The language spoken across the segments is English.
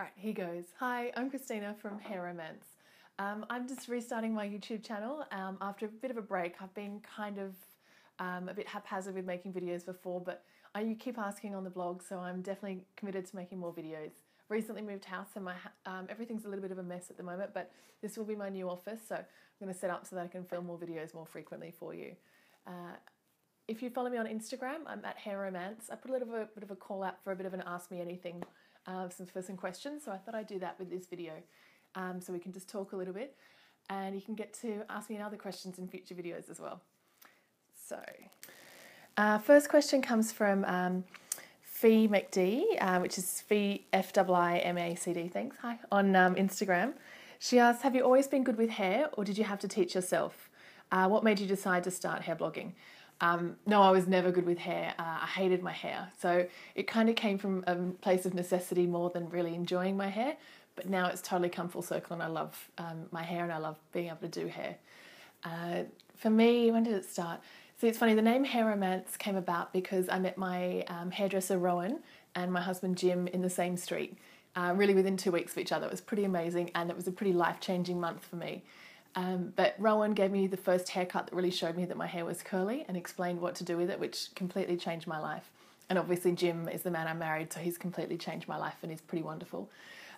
All right, here goes. Hi, I'm Christina from Hair Romance. Um, I'm just restarting my YouTube channel um, after a bit of a break. I've been kind of um, a bit haphazard with making videos before, but I, you keep asking on the blog, so I'm definitely committed to making more videos. Recently moved house, and my um, everything's a little bit of a mess at the moment, but this will be my new office, so I'm going to set up so that I can film more videos more frequently for you. Uh, if you follow me on Instagram, I'm at Hair Romance. I put a little bit of a call out for a bit of an Ask Me Anything uh, some, for some questions. So I thought I'd do that with this video. Um, so we can just talk a little bit and you can get to ask me other questions in future videos as well. So, uh, first question comes from um, Fee McD, uh, which is Fee F I M A C D. Thanks. Hi on um, Instagram. She asks, "Have you always been good with hair, or did you have to teach yourself? Uh, what made you decide to start hair blogging?" Um, no, I was never good with hair. Uh, I hated my hair. So it kind of came from a place of necessity more than really enjoying my hair. But now it's totally come full circle and I love um, my hair and I love being able to do hair. Uh, for me, when did it start? See, it's funny, the name Hair Romance came about because I met my um, hairdresser Rowan and my husband Jim in the same street, uh, really within two weeks of each other. It was pretty amazing and it was a pretty life changing month for me. Um, but Rowan gave me the first haircut that really showed me that my hair was curly and explained what to do with it, which completely changed my life. And obviously, Jim is the man I married, so he's completely changed my life and he's pretty wonderful.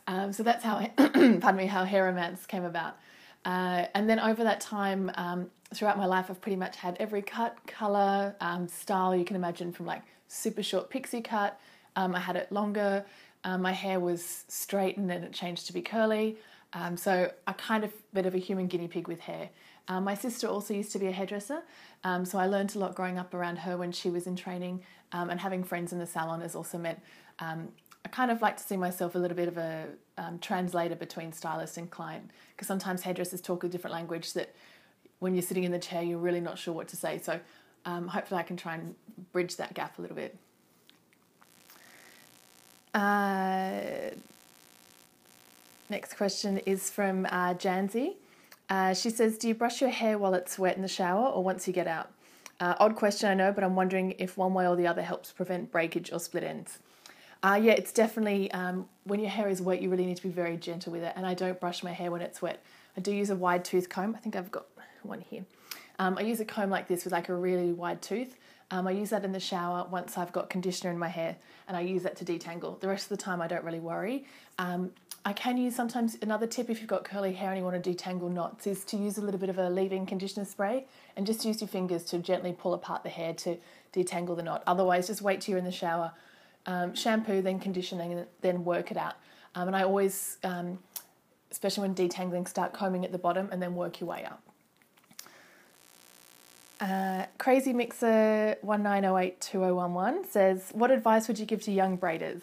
Um, so that's how, pardon me, how hair romance came about. Uh, and then over that time, um, throughout my life, I've pretty much had every cut, color, um, style you can imagine from like super short pixie cut. Um, I had it longer. Um, my hair was straight and it changed to be curly. Um, so a kind of bit of a human guinea pig with hair. Um, my sister also used to be a hairdresser, um, so I learned a lot growing up around her when she was in training, um, and having friends in the salon has also meant um, I kind of like to see myself a little bit of a um, translator between stylist and client, because sometimes hairdressers talk a different language that when you're sitting in the chair you're really not sure what to say. So hopefully I can try and bridge that gap a little bit. Uh, Next question is from uh, Janzi. Uh, she says, Do you brush your hair while it's wet in the shower or once you get out? Uh, odd question, I know, but I'm wondering if one way or the other helps prevent breakage or split ends. Uh, yeah, it's definitely um, when your hair is wet, you really need to be very gentle with it. And I don't brush my hair when it's wet. I do use a wide tooth comb. I think I've got one here. Um, I use a comb like this with like a really wide tooth. Um, I use that in the shower once I've got conditioner in my hair, and I use that to detangle. The rest of the time, I don't really worry. Um, I can use sometimes another tip if you've got curly hair and you want to detangle knots is to use a little bit of a leave-in conditioner spray and just use your fingers to gently pull apart the hair to detangle the knot. Otherwise, just wait till you're in the shower, um, shampoo, then conditioning, and then work it out. Um, and I always, um, especially when detangling, start combing at the bottom and then work your way up. Uh, Crazy Mixer 19082011 says, What advice would you give to young braiders?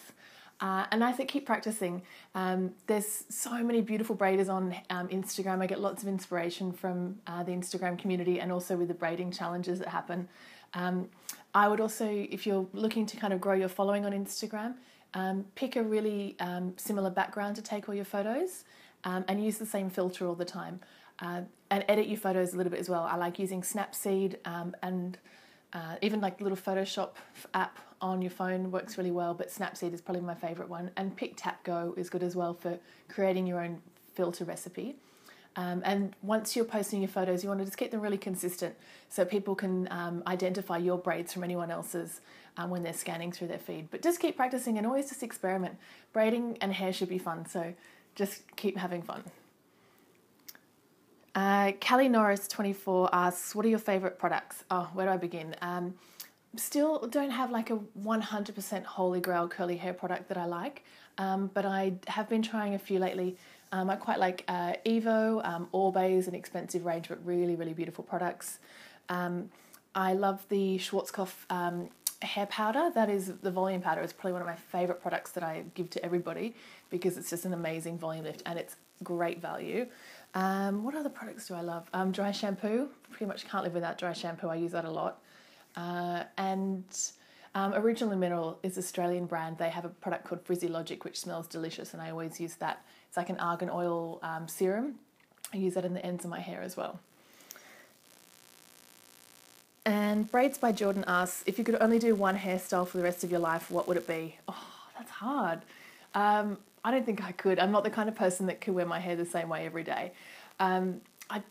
Uh, and I think keep practicing. Um, there's so many beautiful braiders on um, Instagram. I get lots of inspiration from uh, the Instagram community and also with the braiding challenges that happen. Um, I would also, if you're looking to kind of grow your following on Instagram, um, pick a really um, similar background to take all your photos um, and use the same filter all the time. Uh, and edit your photos a little bit as well. I like using Snapseed and uh, even like the little Photoshop app on your phone works really well, but Snapseed is probably my favourite one. And PicTapGo is good as well for creating your own filter recipe. Um, and once you're posting your photos, you want to just keep them really consistent so people can um, identify your braids from anyone else's um, when they're scanning through their feed. But just keep practicing and always just experiment. Braiding and hair should be fun, so just keep having fun. Uh, Callie Norris 24 asks, What are your favourite products? Oh, where do I begin? Um, still don't have like a 100% holy grail curly hair product that I like, um, but I have been trying a few lately. Um, I quite like uh, Evo, um, is an expensive range, but really, really beautiful products. Um, I love the Schwarzkopf um, hair powder. That is the volume powder. It's probably one of my favourite products that I give to everybody because it's just an amazing volume lift and it's great value. Um, what other products do I love? Um, dry shampoo. Pretty much can't live without dry shampoo. I use that a lot. Uh, and um, Original Mineral is Australian brand. They have a product called Frizzy Logic, which smells delicious, and I always use that. It's like an argan oil um, serum. I use that in the ends of my hair as well. And Braids by Jordan asks, if you could only do one hairstyle for the rest of your life, what would it be? Oh, that's hard. Um, I don't think I could. I'm not the kind of person that could wear my hair the same way every day. Um, I,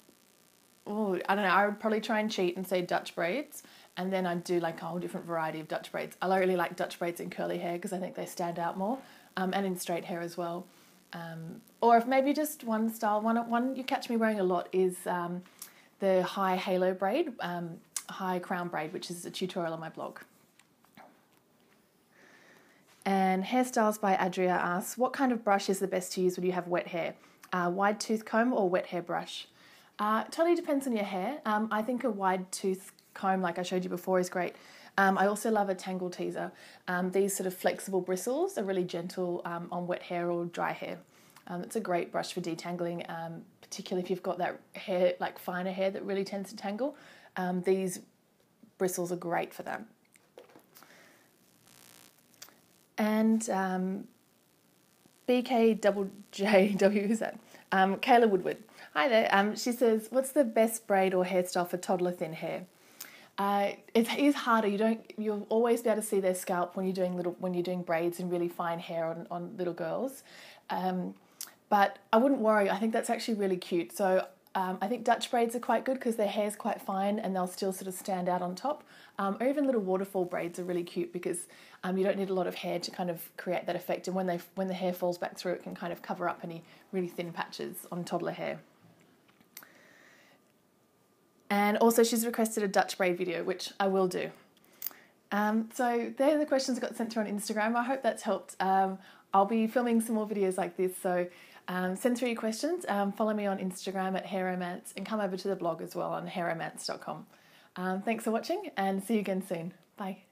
oh, I don't know. I would probably try and cheat and say Dutch braids, and then I'd do like a whole different variety of Dutch braids. I really like Dutch braids in curly hair because I think they stand out more, um, and in straight hair as well. Um, or if maybe just one style, one one you catch me wearing a lot is um, the high halo braid, um, high crown braid, which is a tutorial on my blog. And Hairstyles by Adria asks, what kind of brush is the best to use when you have wet hair? Uh, wide tooth comb or wet hair brush? Uh, totally depends on your hair. Um, I think a wide tooth comb, like I showed you before, is great. Um, I also love a Tangle Teezer. Um, these sort of flexible bristles are really gentle um, on wet hair or dry hair. Um, it's a great brush for detangling, um, particularly if you've got that hair, like finer hair that really tends to tangle. These bristles are great for that. And um, BKJW, who's that? Um, Kayla Woodward. Hi there. Um, she says, "What's the best braid or hairstyle for toddler thin hair?" Uh, it is harder. You don't. You'll always be able to see their scalp when you're doing little when you're doing braids and really fine hair on, on little girls. Um, but I wouldn't worry. I think that's actually really cute. So um, I think Dutch braids are quite good because their hair's quite fine and they'll still sort of stand out on top. Um, or even little waterfall braids are really cute because um, you don't need a lot of hair to kind of create that effect. And when they when the hair falls back through, it can kind of cover up any really thin patches on toddler hair. And also, she's requested a Dutch braid video, which I will do. Um, so they're the questions I got sent through on Instagram. I hope that's helped. Um, I'll be filming some more videos like this, so um, send through your questions. Um, follow me on Instagram at Hair Romance and come over to the blog as well on hairromance.com. Um, thanks for watching and see you again soon. Bye.